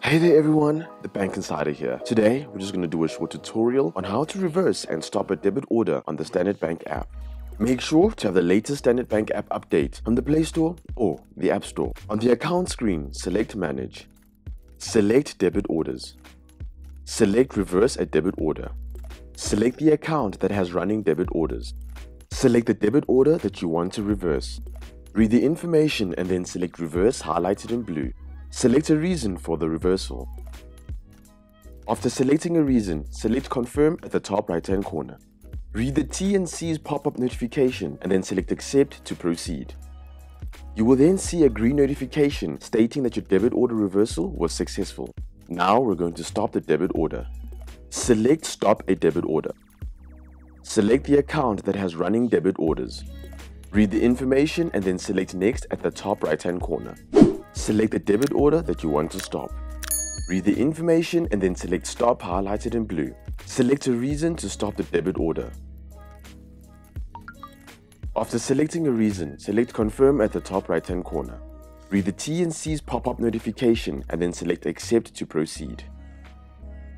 Hey there everyone, the Bank Insider here. Today, we're just going to do a short tutorial on how to reverse and stop a debit order on the Standard Bank app. Make sure to have the latest Standard Bank app update on the Play Store or the App Store. On the account screen, select Manage. Select Debit Orders. Select Reverse a debit order. Select the account that has running debit orders. Select the debit order that you want to reverse. Read the information and then select Reverse highlighted in blue. Select a reason for the reversal. After selecting a reason, select Confirm at the top right hand corner. Read the T&C's pop-up notification and then select Accept to proceed. You will then see a green notification stating that your debit order reversal was successful. Now we're going to stop the debit order. Select Stop a debit order. Select the account that has running debit orders. Read the information and then select Next at the top right hand corner. Select the debit order that you want to stop. Read the information and then select Stop highlighted in blue. Select a reason to stop the debit order. After selecting a reason, select Confirm at the top right hand corner. Read the T&C's pop-up notification and then select Accept to proceed.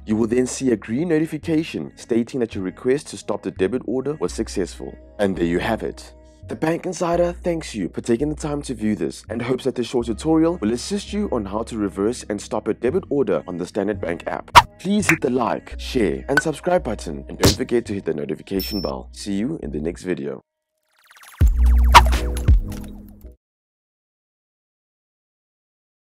You will then see a green notification stating that your request to stop the debit order was successful. And there you have it. The Bank Insider thanks you for taking the time to view this and hopes that this short tutorial will assist you on how to reverse and stop a debit order on the Standard Bank app. Please hit the like, share and subscribe button and don't forget to hit the notification bell. See you in the next video.